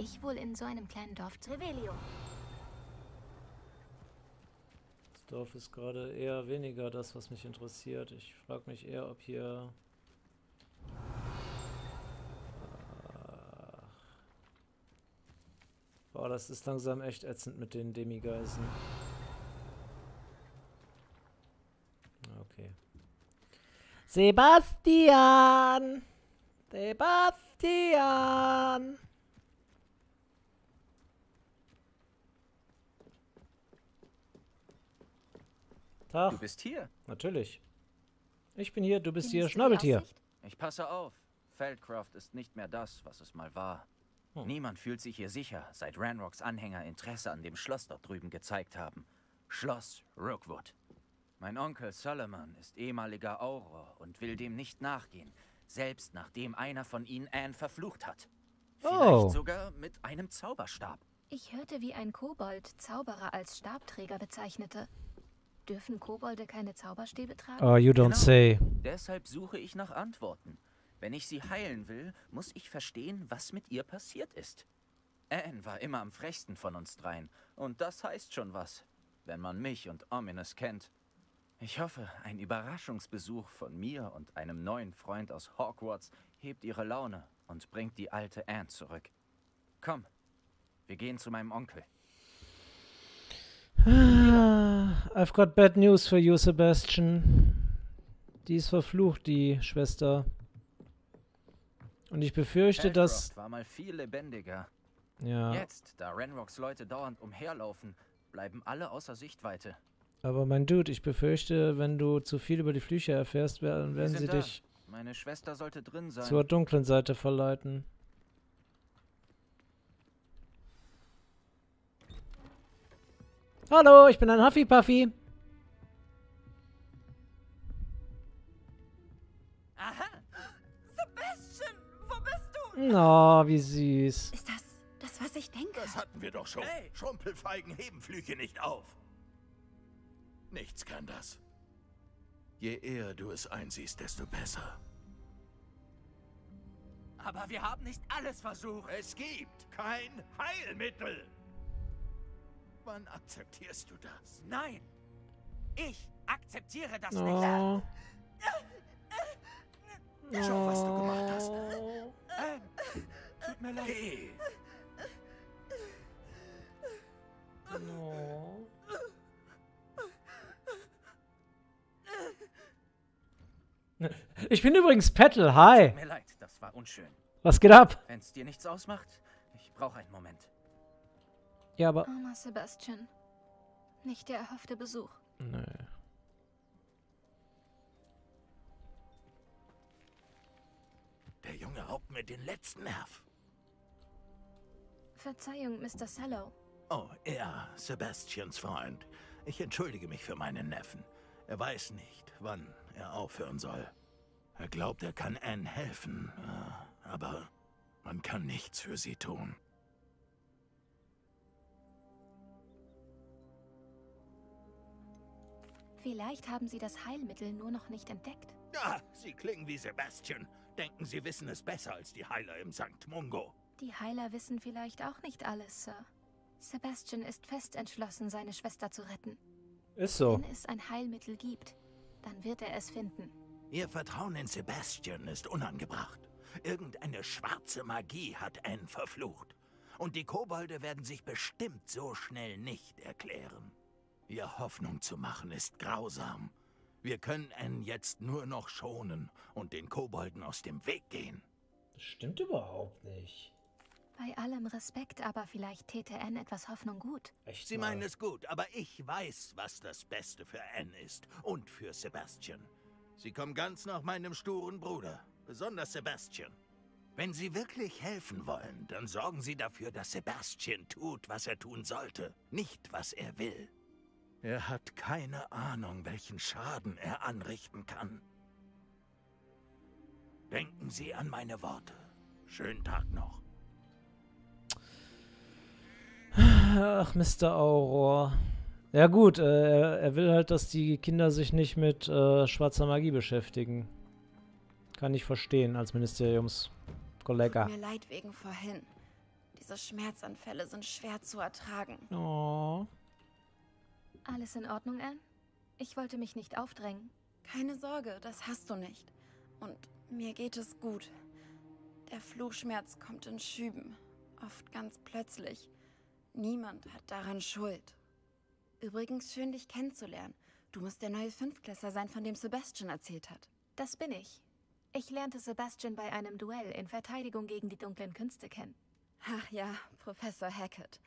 Ich wohl in so einem kleinen Dorf zu Revelio. Das Dorf ist gerade eher weniger das, was mich interessiert. Ich frage mich eher, ob hier... Ach. Boah, das ist langsam echt ätzend mit den Demigeisen. Okay. Sebastian! Sebastian! Tag. Du bist hier. Natürlich. Ich bin hier, du bist hier, Schnabeltier. Ich passe auf. Feldcroft ist nicht mehr das, was es mal war. Hm. Niemand fühlt sich hier sicher, seit Ranrocks Anhänger Interesse an dem Schloss dort drüben gezeigt haben. Schloss Rookwood. Mein Onkel Solomon ist ehemaliger Auror und will dem nicht nachgehen, selbst nachdem einer von ihnen Anne verflucht hat. Vielleicht Oh. sogar mit einem Zauberstab. Ich hörte, wie ein Kobold Zauberer als Stabträger bezeichnete. Dürfen Kobolde keine Zauberstäbe tragen? Oh, you don't Genau. say. Deshalb suche ich nach Antworten. Wenn ich sie heilen will, muss ich verstehen, was mit ihr passiert ist. Anne war immer am frechsten von uns dreien. Und das heißt schon was, wenn man mich und Ominous kennt. Ich hoffe, ein Überraschungsbesuch von mir und einem neuen Freund aus Hogwarts hebt ihre Laune und bringt die alte Anne zurück. Komm, wir gehen zu meinem Onkel. Ah, I've got bad news for you, Sebastian. Die ist verflucht, die Schwester. Und ich befürchte, dass... War mal viel lebendiger. Ja, Jetzt, da Renrocks Leute dauernd umherlaufen, bleiben alle außer Sichtweite. aber mein Dude, ich befürchte, wenn du zu viel über die Flüche erfährst, werden, werden sie da. dich zur dunklen Seite verleiten. Hallo, ich bin ein Huffy Puffy. Aha! Sebastian, wo bist du? Oh, wie süß. Ist das das, was ich denke? Das hatten wir doch schon. Hey! Schrumpelfeigen heben Flüche nicht auf. Nichts kann das. Je eher du es einsiehst, desto besser. Aber wir haben nicht alles versucht. Es gibt kein Heilmittel. Wann akzeptierst du das? Nein! Ich akzeptiere das Oh. Schau, was du gemacht hast. Anne, tut mir leid. Geh. Oh. Ich bin übrigens Petal, hi. Tut mir leid, das war unschön. Was geht ab? Wenn's dir nichts ausmacht, ich brauche einen Moment. Ja, aber... Armer Sebastian. Nicht der erhoffte Besuch. Nö. Der Junge raubt mir den letzten Nerv. Verzeihung, Mr. Sallow. Oh, er, Sebastians Freund. Ich entschuldige mich für meinen Neffen. Er weiß nicht, wann er aufhören soll. Er glaubt, er kann Anne helfen, äh, aber man kann nichts für sie tun. Vielleicht haben Sie das Heilmittel nur noch nicht entdeckt. Ah, sie klingen wie Sebastian. Denken, sie wissen es besser als die Heiler im St. Mungo. Die Heiler wissen vielleicht auch nicht alles, Sir. Sebastian ist fest entschlossen, seine Schwester zu retten. Ist so. Wenn es ein Heilmittel gibt, dann wird er es finden. Ihr Vertrauen in Sebastian ist unangebracht. Irgendeine schwarze Magie hat Anne verflucht. Und die Kobolde werden sich bestimmt so schnell nicht erklären. Ihr Hoffnung zu machen ist grausam. Wir können Anne jetzt nur noch schonen und den Kobolden aus dem Weg gehen. Das stimmt überhaupt nicht. Bei allem Respekt, aber vielleicht täte Anne etwas Hoffnung gut. Echt Sie meinen es gut, aber ich weiß, was das Beste für Anne ist und für Sebastian. Sie kommen ganz nach meinem sturen Bruder, besonders Sebastian. Wenn Sie wirklich helfen wollen, dann sorgen Sie dafür, dass Sebastian tut, was er tun sollte, nicht was er will. Er hat keine Ahnung, welchen Schaden er anrichten kann. Denken Sie an meine Worte. Schönen Tag noch. Ach, Mr. Auror. Ja gut, äh, er, er will halt, dass die Kinder sich nicht mit äh, schwarzer Magie beschäftigen. Kann ich verstehen als Ministeriumskollege. Mir leid wegen vorhin. Diese Schmerzanfälle sind schwer zu ertragen. Oh. Alles in Ordnung, Anne? Ich wollte mich nicht aufdrängen. Keine Sorge, das hast du nicht. Und mir geht es gut. Der Fluchschmerz kommt in Schüben, oft ganz plötzlich. Niemand hat daran Schuld. Übrigens schön, dich kennenzulernen. Du musst der neue Fünftklässler sein, von dem Sebastian erzählt hat. Das bin ich. Ich lernte Sebastian bei einem Duell in Verteidigung gegen die dunklen Künste kennen. Ach ja, Professor Hackett.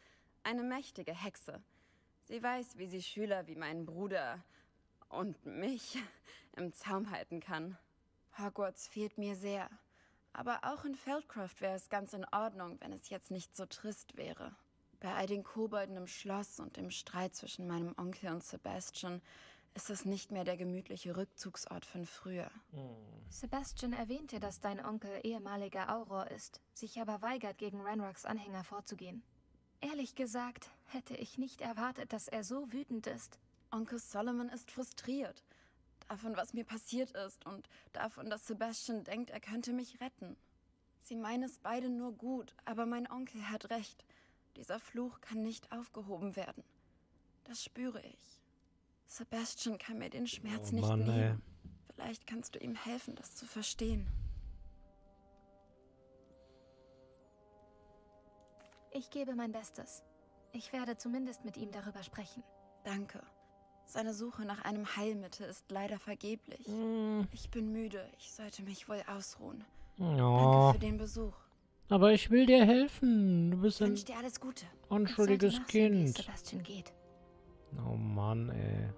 Eine mächtige Hexe. Sie weiß, wie sie Schüler wie meinen Bruder und mich im Zaum halten kann. Hogwarts fehlt mir sehr. Aber auch in Feldcroft wäre es ganz in Ordnung, wenn es jetzt nicht so trist wäre. Bei all den Kobolden im Schloss und dem Streit zwischen meinem Onkel und Sebastian ist es nicht mehr der gemütliche Rückzugsort von früher. Sebastian erwähnte, dass dein Onkel ehemaliger Auror ist, sich aber weigert, gegen Ranrocks Anhänger vorzugehen. Ehrlich gesagt, hätte ich nicht erwartet, dass er so wütend ist. Onkel Solomon ist frustriert. Davon, was mir passiert ist und davon, dass Sebastian denkt, er könnte mich retten. Sie meinen es beide nur gut, aber mein Onkel hat recht. Dieser Fluch kann nicht aufgehoben werden. Das spüre ich. Sebastian kann mir den Schmerz Oh nicht Mann, ey. nehmen. Vielleicht kannst du ihm helfen, das zu verstehen. Ich gebe mein Bestes. Ich werde zumindest mit ihm darüber sprechen. Danke. Seine Suche nach einem Heilmittel ist leider vergeblich. Hm. Ich bin müde. Ich sollte mich wohl ausruhen. Ja. Danke für den Besuch. Aber ich will dir helfen. Du bist Ich ein wünsche dir alles Gute. Ich sollte unschuldiges nachsehen, wie es Kind. Sebastian geht. Oh Mann, ey.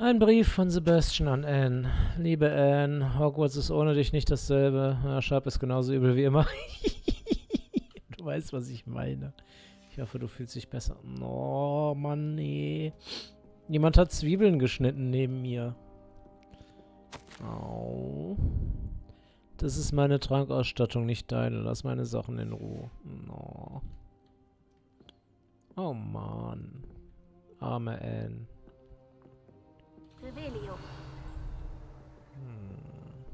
Ein Brief von Sebastian an Anne. Liebe Anne, Hogwarts ist ohne dich nicht dasselbe. Ja, Sharp ist genauso übel wie immer. du weißt, was ich meine. Ich hoffe, du fühlst dich besser. Oh Mann, nee. Jemand hat Zwiebeln geschnitten neben mir. Au. Das ist meine Trankausstattung, nicht deine. Lass meine Sachen in Ruhe. No. Oh Mann. Arme Anne. Revelio. Hm.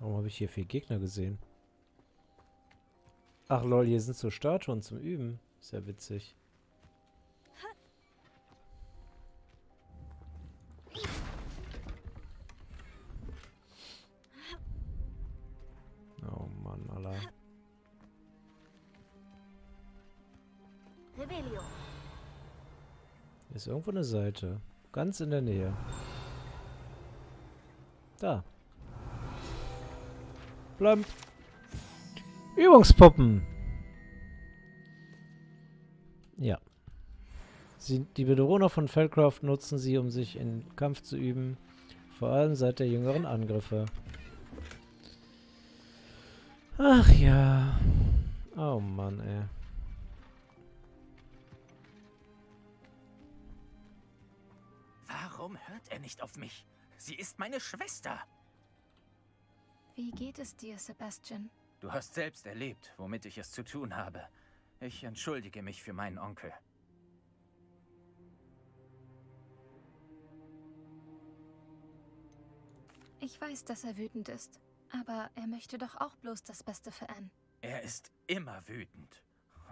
Warum habe ich hier vier Gegner gesehen? Ach lol, hier sind so Statuen zum Üben. Ja witzig. Hier ist irgendwo eine Seite. Ganz in der Nähe. Da. Bleibt. Übungspuppen. Ja. Sie, die Bewohner von Feldcroft nutzen sie, um sich in Kampf zu üben. Vor allem seit der jüngeren Angriffe. Ach ja. Oh Mann, ey. Warum hört er nicht auf mich? Sie ist meine Schwester. Wie geht es dir, Sebastian? Du hast selbst erlebt, womit ich es zu tun habe. Ich entschuldige mich für meinen Onkel. Ich weiß, dass er wütend ist. Aber er möchte doch auch bloß das Beste für Anne. Er ist immer wütend.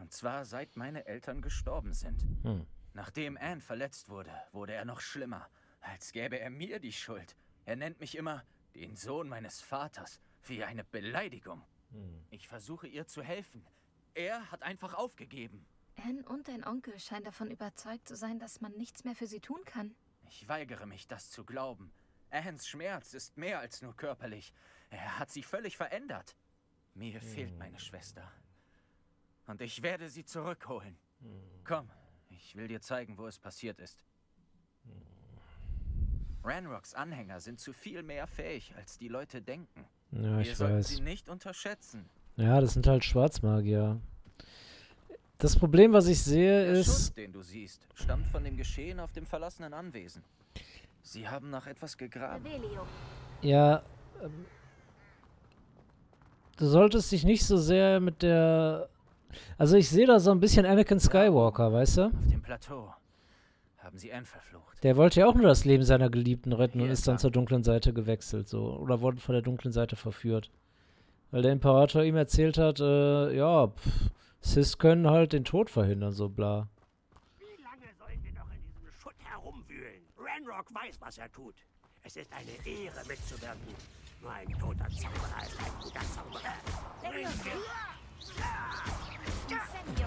Und zwar seit meine Eltern gestorben sind. Hm. Nachdem Anne verletzt wurde, wurde er noch schlimmer. Als gäbe er mir die Schuld. Er nennt mich immer den Sohn meines Vaters. Wie eine Beleidigung. Hm. Ich versuche ihr zu helfen. Er hat einfach aufgegeben. Anne und dein Onkel scheinen davon überzeugt zu sein, dass man nichts mehr für sie tun kann. Ich weigere mich, das zu glauben. Annes Schmerz ist mehr als nur körperlich. Er hat sie völlig verändert. Mir fehlt meine Schwester. Und ich werde sie zurückholen. Komm, ich will dir zeigen, wo es passiert ist. Ranrocks Anhänger sind zu viel mehr fähig, als die Leute denken. Ja, Wir ich sollten weiß. sie nicht unterschätzen. Ja, das sind halt Schwarzmagier. Das Problem, was ich sehe, Der ist. Schutt, den du siehst, stammt von dem Geschehen auf dem verlassenen Anwesen. Sie haben nach etwas gegraben. Ja. Ähm, du solltest dich nicht so sehr mit der. Also, ich sehe da so ein bisschen Anakin Skywalker, weißt du? Auf dem Plateau. haben sie Anne verflucht. Der wollte ja auch nur das Leben seiner Geliebten retten und Hier ist dann dann. zur dunklen Seite gewechselt, so. Oder wurde von der dunklen Seite verführt. Weil der Imperator ihm erzählt hat, äh, ja, pff, Sis können halt den Tod verhindern, so bla. Wie lange sollen wir noch in diesem Schutt herumwühlen? Ranrock weiß, was er tut. Es ist eine Ehre mitzuwirken. Nur ein toter Zauberer ist ein guter Zauberer. Bring mir- Incendio.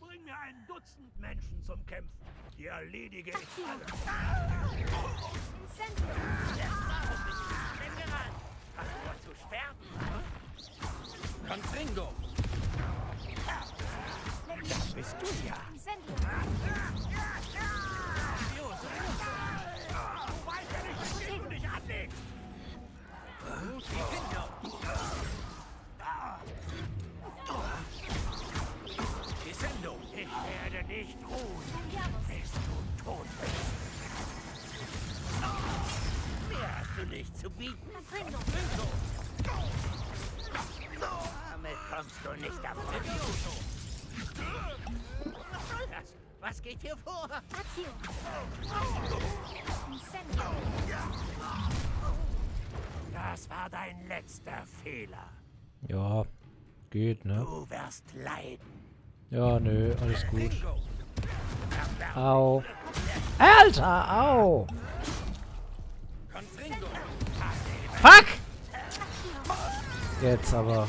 Bring mir ein Dutzend Menschen zum Kämpfen. Die erledige ich alle. Incendio. Hast du zu sterben? Confringo! Das bist du ja. Descendo! Ich werde nicht ruhen, bis du tot bist. Mehr hast du nicht zu bieten. Damit kommst du nicht davon. Was, was geht hier vor? Accio. Incendio. Das war dein letzter Fehler. Ja, geht, ne? Du wirst leiden. Ja, nö, alles gut. Au. Alter, au! Fuck! Jetzt aber.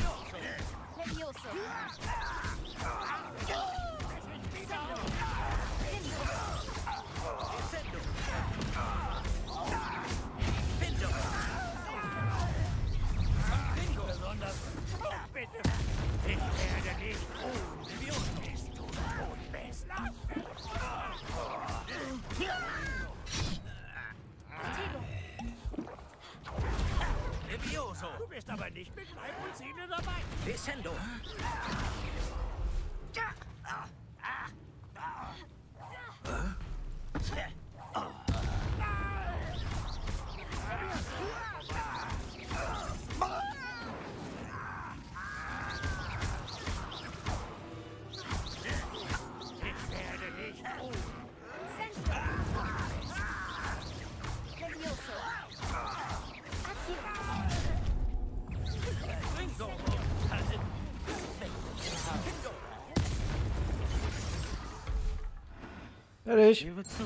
Fertig. Gebe zu,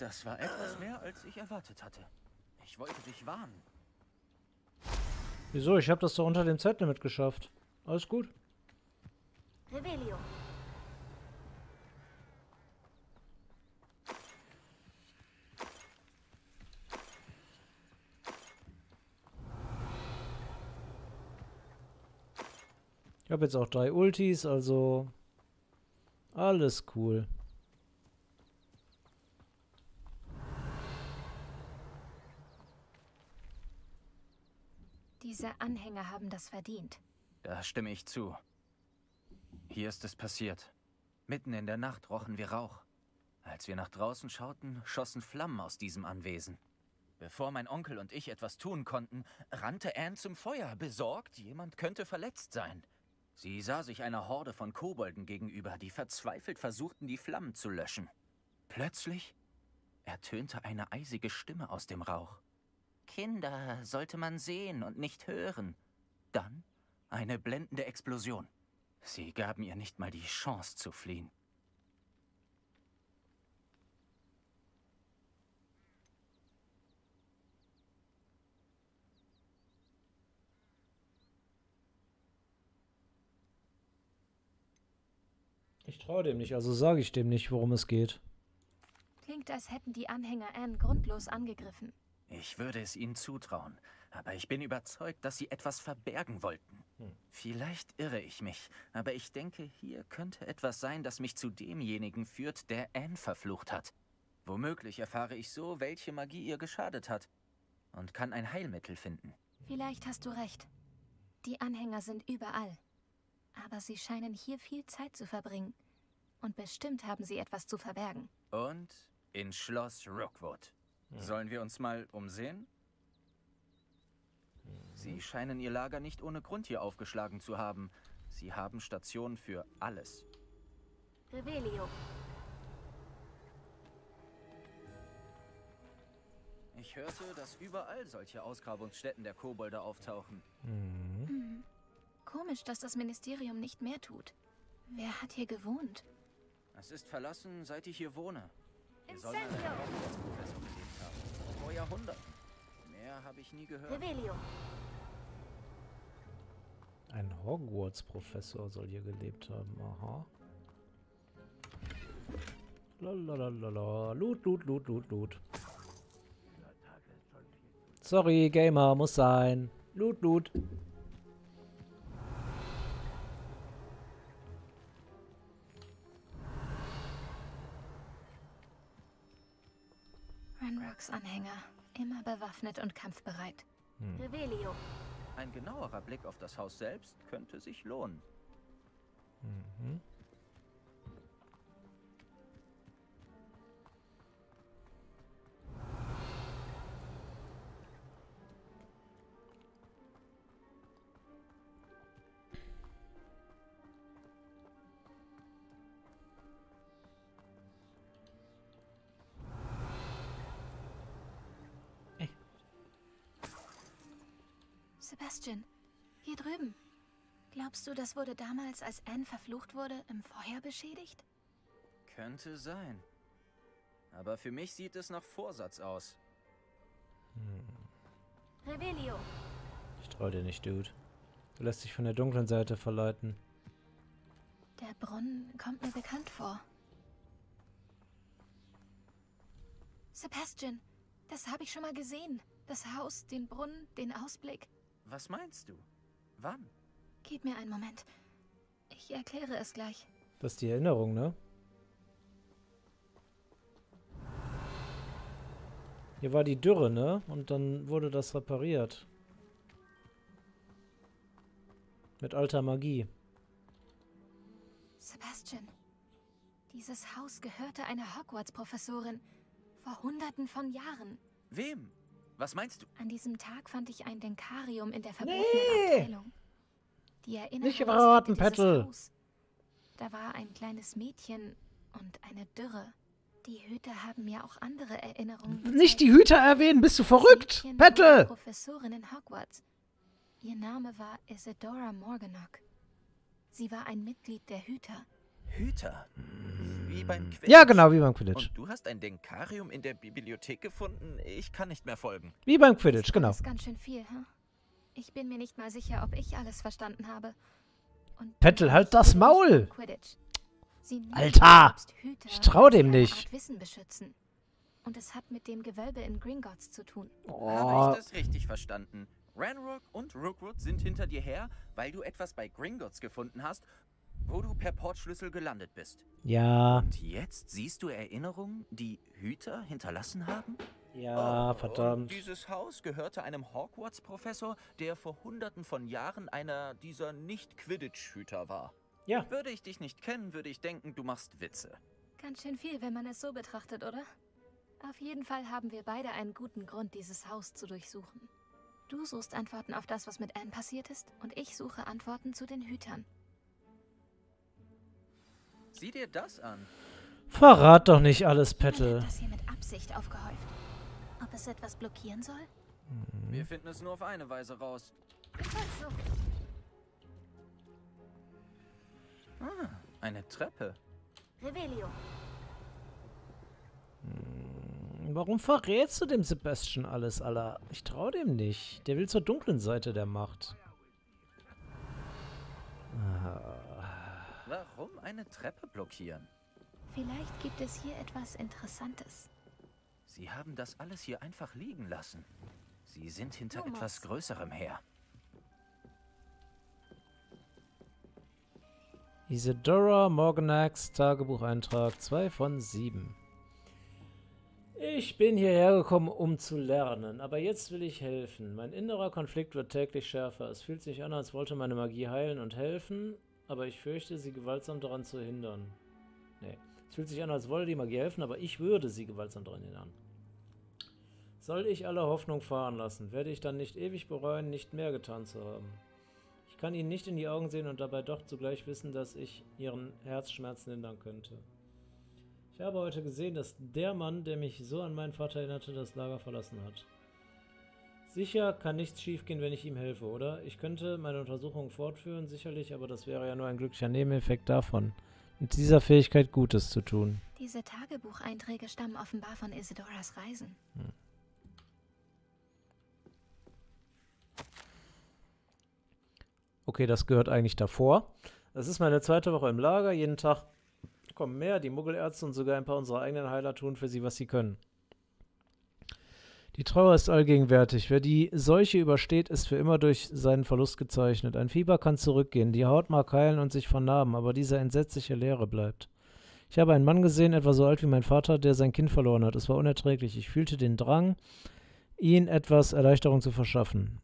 das war etwas mehr, als ich erwartet hatte. Ich wollte dich warnen. Wieso? Ich habe das doch unter dem Zeitlimit geschafft. Alles gut. Revelio. Ich habe jetzt auch drei Ultis, also alles cool. Diese Anhänger haben das verdient. Da stimme ich zu. Hier ist es passiert. Mitten in der Nacht rochen wir Rauch. Als wir nach draußen schauten, schossen Flammen aus diesem Anwesen. Bevor mein Onkel und ich etwas tun konnten, rannte Anne zum Feuer, besorgt, jemand könnte verletzt sein. Sie sah sich einer Horde von Kobolden gegenüber, die verzweifelt versuchten, die Flammen zu löschen. Plötzlich ertönte eine eisige Stimme aus dem Rauch. Kinder sollte man sehen und nicht hören. Dann eine blendende Explosion. Sie gaben ihr nicht mal die Chance zu fliehen. Ich traue dem nicht, also sage ich dem nicht, worum es geht. Klingt, als hätten die Anhänger Anne grundlos angegriffen. Ich würde es ihnen zutrauen, aber ich bin überzeugt, dass sie etwas verbergen wollten. Vielleicht irre ich mich, aber ich denke, hier könnte etwas sein, das mich zu demjenigen führt, der Anne verflucht hat. Womöglich erfahre ich so, welche Magie ihr geschadet hat und kann ein Heilmittel finden. Vielleicht hast du recht. Die Anhänger sind überall. Aber sie scheinen hier viel Zeit zu verbringen. Und bestimmt haben sie etwas zu verbergen. Und in Schloss Rookwood. Sollen wir uns mal umsehen? Sie scheinen ihr Lager nicht ohne Grund hier aufgeschlagen zu haben. Sie haben Stationen für alles. Revelio. Ich hörte, dass überall solche Ausgrabungsstätten der Kobolde auftauchen. Mhm. Hm. Komisch, dass das Ministerium nicht mehr tut. Wer hat hier gewohnt? Es ist verlassen, seit ich hier wohne. Incendio! Jahrhunderten. Mehr habe ich nie gehört. Revelio. Ein Hogwarts-Professor soll hier gelebt haben. Aha. Lalalala. Loot, loot, loot, loot, loot. Sorry, Gamer, muss sein. Loot, loot. Ranrocks Anhänger. Immer bewaffnet und kampfbereit. Hm. Revelio. Ein genauerer Blick auf das Haus selbst könnte sich lohnen. Mhm. Sebastian, hier drüben. Glaubst du, das wurde damals, als Anne verflucht wurde, im Feuer beschädigt? Könnte sein. Aber für mich sieht es nach Vorsatz aus. Revelio. Ich trau dir nicht, Dude. Du lässt dich von der dunklen Seite verleiten. Der Brunnen kommt mir bekannt vor. Sebastian, das habe ich schon mal gesehen. Das Haus, den Brunnen, den Ausblick. Was meinst du? Wann? Gib mir einen Moment. Ich erkläre es gleich. Das ist die Erinnerung, ne? Hier war die Dürre, ne? Und dann wurde das repariert. Mit alter Magie. Sebastian, dieses Haus gehörte einer Hogwarts-Professorin. Vor hunderten von Jahren. Wem? Was meinst du? An diesem Tag fand ich ein Denkarium in der verbotenen Nee. Abteilung. Die Erinnerung Nicht verraten. Haus. Da war ein kleines Mädchen und eine Dürre. Die Hüter haben mir auch andere Erinnerungen. Nicht die. Hüter erwähnen, bist du verrückt? Mädchen war eine Pettel! Professorin in Hogwarts. Ihr Name war Isadora Morganach. Sie war ein Mitglied der Hüter. Hüter. Wie beim Quidditch. Ja, genau, wie beim Quidditch. Und du hast ein Denkarium in der Bibliothek gefunden? Ich kann nicht mehr folgen. Wie beim Quidditch, ist genau. alles ganz schön viel, hm? Ich bin mir nicht mal sicher, ob ich alles verstanden habe. Und Pettel, halt das Maul! Quidditch. Alter! Ich trau dem nicht. Wissen beschützen. Und es hat mit dem Gewölbe in Gringotts zu tun. Oh, Habe ich das richtig verstanden? Ranrock und Rookwood sind hinter dir her, weil du etwas bei Gringotts gefunden hast, wo du per Portschlüssel gelandet bist. ja, Und jetzt siehst du Erinnerungen, die Hüter hinterlassen haben? ja, Oh, verdammt. Dieses Haus gehörte einem Hogwarts-Professor, der vor hunderten von Jahren einer dieser Nicht-Quidditch-Hüter war. Ja, Würde ich dich nicht kennen, würde ich denken, du machst Witze. Ganz schön viel, wenn man es so betrachtet, oder? Auf jeden Fall haben wir beide einen guten Grund, dieses Haus zu durchsuchen. Du suchst Antworten auf das, was mit Anne passiert ist, und ich suche Antworten zu den Hütern. Sieh dir das an. verrat doch nicht alles, hat das hier mit Absicht aufgehäuft. Ob es etwas blockieren soll? Wir finden es nur auf eine Weise raus. Also, Ah, eine Treppe. Revelio. Warum verrätst du dem Sebastian alles, Alter? Ich trau dem nicht. Der will zur dunklen Seite der Macht. Warum eine Treppe blockieren? Vielleicht gibt es hier etwas Interessantes. Sie haben das alles hier einfach liegen lassen. Sie sind hinter Thomas. etwas Größerem her. Isadora Morganax Tagebucheintrag 2 von 7. Ich bin hierher gekommen, um zu lernen, aber jetzt will ich helfen. Mein innerer Konflikt wird täglich schärfer. Es fühlt sich an, als wollte meine Magie heilen und helfen, aber ich fürchte, sie gewaltsam daran zu hindern. Nee, es fühlt sich an, als wollte die Magie helfen, aber ich würde sie gewaltsam daran hindern. Soll ich alle Hoffnung fahren lassen, werde ich dann nicht ewig bereuen, nicht mehr getan zu haben. Ich kann ihnen nicht in die Augen sehen und dabei doch zugleich wissen, dass ich ihren Herzschmerzen lindern könnte. Ich habe heute gesehen, dass der Mann, der mich so an meinen Vater erinnerte, das Lager verlassen hat. Sicher kann nichts schiefgehen, wenn ich ihm helfe, oder? Ich könnte meine Untersuchung fortführen, sicherlich, aber das wäre ja nur ein glücklicher Nebeneffekt davon, mit dieser Fähigkeit Gutes zu tun. Diese Tagebucheinträge stammen offenbar von Isidoras Reisen. Hm. Okay, das gehört eigentlich davor. Das ist meine zweite Woche im Lager. Jeden Tag kommen mehr. Die Muggelärzte und sogar ein paar unserer eigenen Heiler tun für sie, was sie können. Die Trauer ist allgegenwärtig. Wer die Seuche übersteht, ist für immer durch seinen Verlust gezeichnet. Ein Fieber kann zurückgehen, die Haut mag heilen und sich vernarben, aber diese entsetzliche Leere bleibt. Ich habe einen Mann gesehen, etwa so alt wie mein Vater, der sein Kind verloren hat. Es war unerträglich. Ich fühlte den Drang, ihn etwas Erleichterung zu verschaffen.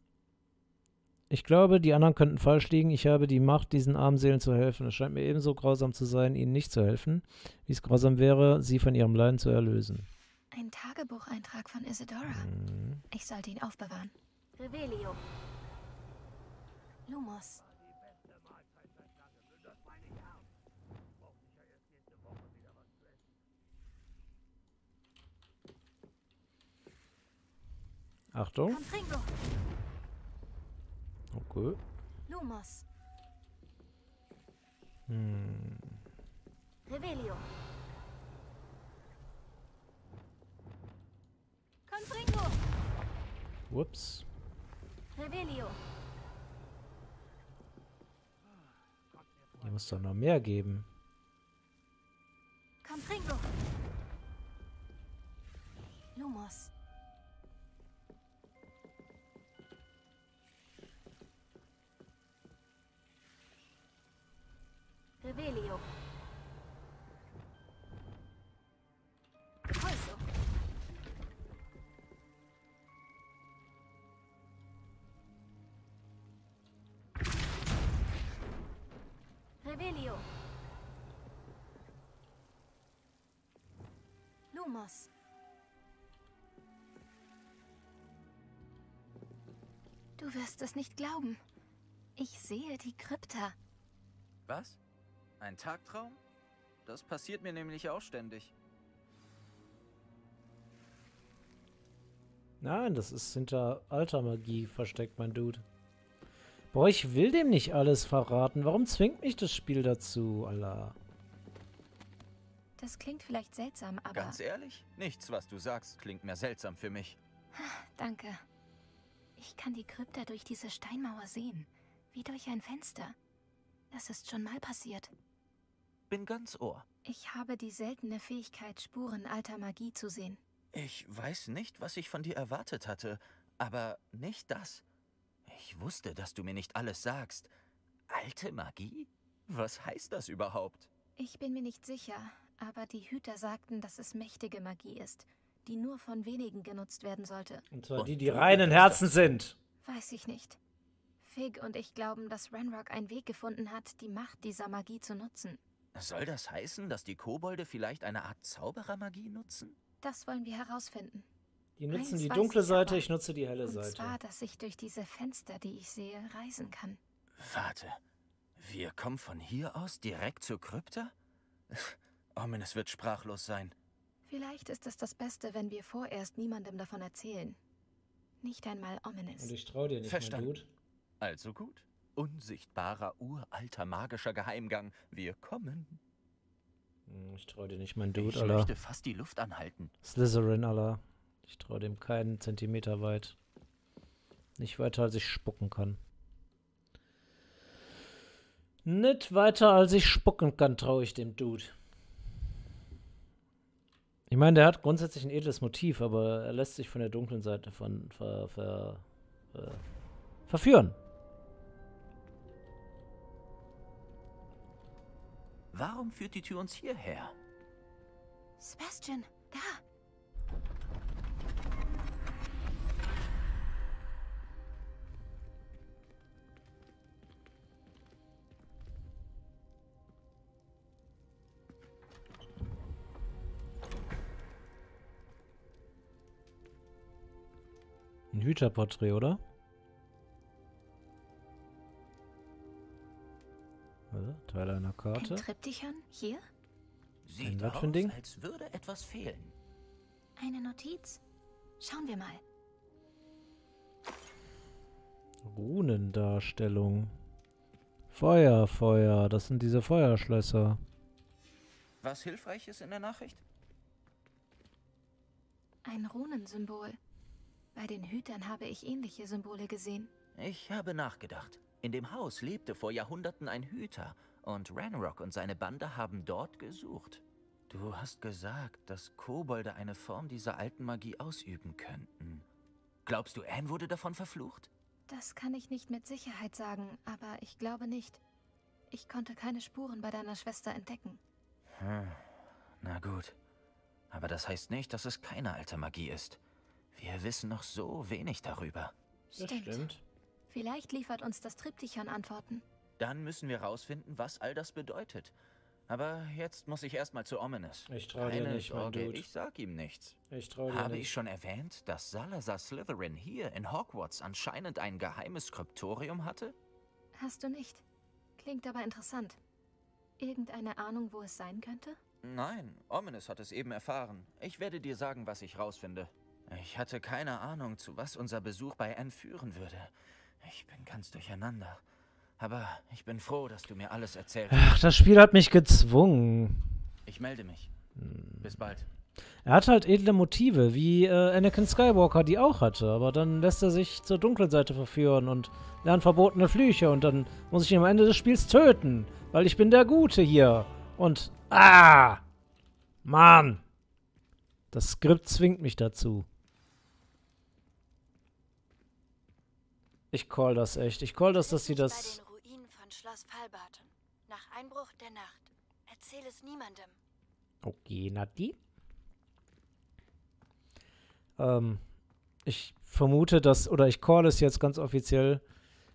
Ich glaube, die anderen könnten falsch liegen. Ich habe die Macht, diesen armen Seelen zu helfen. Es scheint mir ebenso grausam zu sein, ihnen nicht zu helfen, wie es grausam wäre, sie von ihrem Leiden zu erlösen. Ein Tagebucheintrag von Isadora. Mhm. Ich sollte ihn aufbewahren. Revelio. Lumos. Achtung. Okay. Lumos. Hm. Revelio. Confringo. Whoops. Revelio. Hier muss doch noch mehr geben. Confringo. Lumos. Revelio. Lumos. Du wirst es nicht glauben. Ich sehe die Krypta. Was? Ein Tagtraum? Das passiert mir nämlich auch ständig. Nein, das ist hinter alter Magie versteckt, mein Dude. Boah, ich will dem nicht alles verraten. Warum zwingt mich das Spiel dazu, Allah? Das klingt vielleicht seltsam, aber... Ganz ehrlich? Nichts, was du sagst, klingt mehr seltsam für mich. Danke. Ich kann die Krypta durch diese Steinmauer sehen. Wie durch ein Fenster. Das ist schon mal passiert. Bin ganz Ohr. Ich habe die seltene Fähigkeit, Spuren alter Magie zu sehen. Ich weiß nicht, was ich von dir erwartet hatte, aber nicht das. Ich wusste, dass du mir nicht alles sagst. Alte Magie? Was heißt das überhaupt? Ich bin mir nicht sicher, aber die Hüter sagten, dass es mächtige Magie ist, die nur von wenigen genutzt werden sollte. Und zwar und die, die reinen Herzen sind. Weiß ich nicht. Fig und ich glauben, dass Renrock einen Weg gefunden hat, die Macht dieser Magie zu nutzen. Soll das heißen, dass die Kobolde vielleicht eine Art Zauberermagie nutzen? Das wollen wir herausfinden. Die nutzen Eins die dunkle ich Seite, aber, ich nutze die helle und Seite. Und zwar, dass ich durch diese Fenster, die ich sehe, reisen kann. Warte, wir kommen von hier aus direkt zur Krypta? Ominous wird sprachlos sein. Vielleicht ist es das Beste, wenn wir vorerst niemandem davon erzählen. Nicht einmal Ominous. Und ich trau dir nicht, Verstanden. mein Dude. Also gut. Unsichtbarer, uralter, magischer Geheimgang. Wir kommen. Hm, ich trau dir nicht, mein Dude, ich Alter. Ich möchte fast die Luft anhalten. Slytherin, Alter. Ich trau dem keinen Zentimeter weit. Nicht weiter, als ich spucken kann. Nicht weiter, als ich spucken kann, traue ich dem Dude. Ich meine, der hat grundsätzlich ein edles Motiv, aber er lässt sich von der dunklen Seite von ver, ver, ver, verführen. Warum führt die Tür uns hierher? Sebastian, da! Hüterporträt, oder? Also, Teil einer Karte. Ein Triptychon? Hier? Sieht was aus, für ein Ding? als würde etwas fehlen. Eine Notiz? Schauen wir mal. Runendarstellung. Feuer, Feuer. Das sind diese Feuerschlösser. Was hilfreich ist in der Nachricht? Ein Runensymbol. Bei den Hütern habe ich ähnliche Symbole gesehen. Ich habe nachgedacht. In dem Haus lebte vor Jahrhunderten ein Hüter und Ranrock und seine Bande haben dort gesucht. Du hast gesagt, dass Kobolde eine Form dieser alten Magie ausüben könnten. Glaubst du, Anne wurde davon verflucht? Das kann ich nicht mit Sicherheit sagen, aber ich glaube nicht. Ich konnte keine Spuren bei deiner Schwester entdecken. Hm. Na gut. Aber das heißt nicht, dass es keine alte Magie ist. Wir wissen noch so wenig darüber. Vielleicht liefert uns das Triptychon Antworten. Dann müssen wir rausfinden, was all das bedeutet. Aber jetzt muss ich erstmal zu Ominous. Ich trau dir nicht, mein Sorge, Dude. ich sag ihm nichts. Ich trau dir Habe nicht. ich schon erwähnt, dass Salazar Slytherin hier in Hogwarts anscheinend ein geheimes Skriptorium hatte? Hast du nicht? Klingt aber interessant. Irgendeine Ahnung, wo es sein könnte? Nein, Ominous hat es eben erfahren. Ich werde dir sagen, was ich rausfinde. Ich hatte keine Ahnung, zu was unser Besuch bei Anne führen würde. Ich bin ganz durcheinander. Aber ich bin froh, dass du mir alles erzählt hast. Ach, das Spiel hat mich gezwungen. Ich melde mich. Bis bald. Er hat halt edle Motive, wie äh, Anakin Skywalker die auch hatte. Aber dann lässt er sich zur dunklen Seite verführen und lernt verbotene Flüche. Und dann muss ich ihn am Ende des Spiels töten, weil ich bin der Gute hier. Und, ah, Mann. Das Skript zwingt mich dazu. Ich call das echt. Ich call das, dass sie das... Bei den Ruinen von Schloss Fallbarton. Nach Einbruch der Nacht. Erzähl es niemandem. Okay, Nati. Ähm, ich vermute, dass, oder ich call es jetzt ganz offiziell,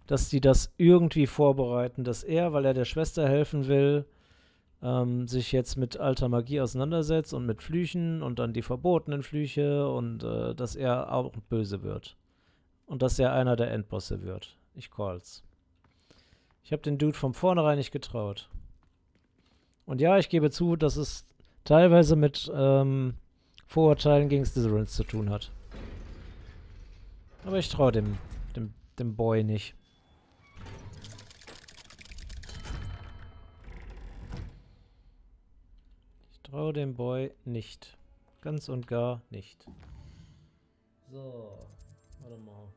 dass die das irgendwie vorbereiten, dass er, weil er der Schwester helfen will, ähm, sich jetzt mit alter Magie auseinandersetzt und mit Flüchen und dann die verbotenen Flüche und äh, dass er auch böse wird. Und dass er einer der Endbosse wird. Ich call's. Ich habe den Dude von vornherein nicht getraut. Und ja, ich gebe zu, dass es teilweise mit ähm, Vorurteilen gegen Slytherins zu tun hat. Aber ich traue dem, dem, dem Boy nicht. Ich traue dem Boy nicht. Ganz und gar nicht. So, warte mal.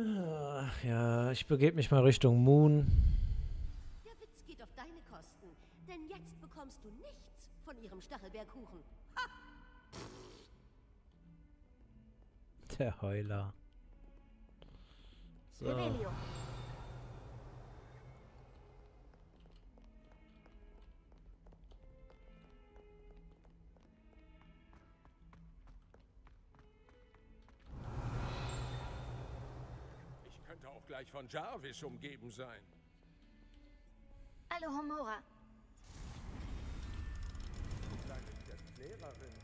Ach ja, ich begebe mich mal Richtung Moon. Der Witz geht auf deine Kosten, denn jetzt bekommst du nichts von ihrem Stachelbeerkuchen. Der Heuler. So. Revelio. Könnte auch gleich von Jarvis umgeben sein. Hallo, Homora. Seine Lehrerin,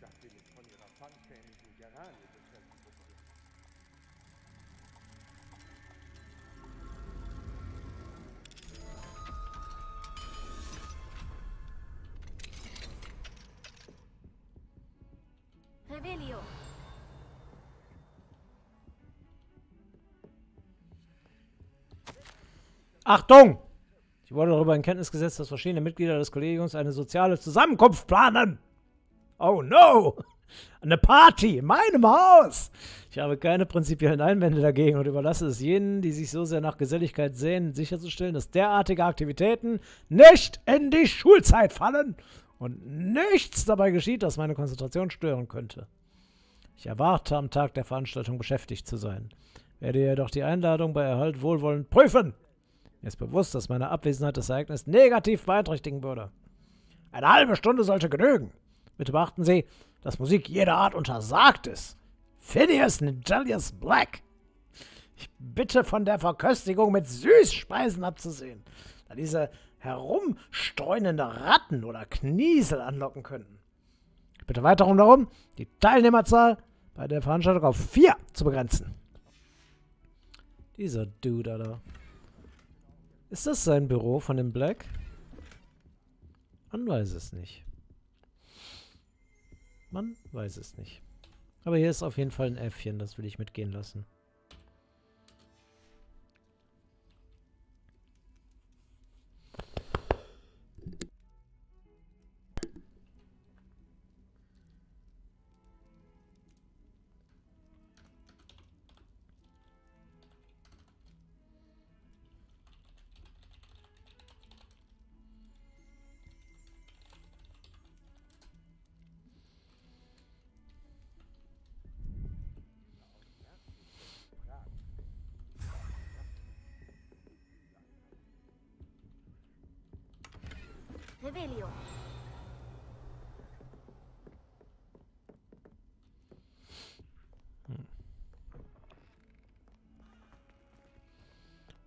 nachdem ich von ihrer fangfähnlichen Geranie Achtung! Ich wurde darüber in Kenntnis gesetzt, dass verschiedene Mitglieder des Kollegiums eine soziale Zusammenkunft planen. Oh no! Eine Party in meinem Haus! Ich habe keine prinzipiellen Einwände dagegen und überlasse es jenen, die sich so sehr nach Geselligkeit sehnen, sicherzustellen, dass derartige Aktivitäten nicht in die Schulzeit fallen und nichts dabei geschieht, das meine Konzentration stören könnte. Ich erwarte am Tag der Veranstaltung beschäftigt zu sein. Werde jedoch die Einladung bei Erhalt wohlwollend prüfen. Mir ist bewusst, dass meine Abwesenheit das Ereignis negativ beeinträchtigen würde. Eine halbe Stunde sollte genügen. Bitte beachten Sie, dass Musik jeder Art untersagt ist. Phineas Nigelius Black. Ich bitte von der Verköstigung mit Süßspeisen abzusehen, da diese herumstreunende Ratten oder Kniesel anlocken könnten. Ich bitte weiter darum, die Teilnehmerzahl bei der Veranstaltung auf vier zu begrenzen. Dieser Dude, da. Ist das sein Büro von dem Black? Man weiß es nicht. Man weiß es nicht. Aber hier ist auf jeden Fall ein Äffchen, das will ich mitgehen lassen. Revelio.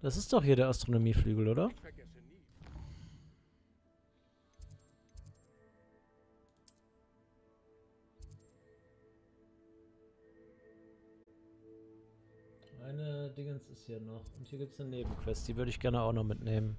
Das ist doch hier der Astronomieflügel, oder? Eine Dingens ist hier noch. Und hier gibt es eine Nebenquest, die würde ich gerne auch noch mitnehmen.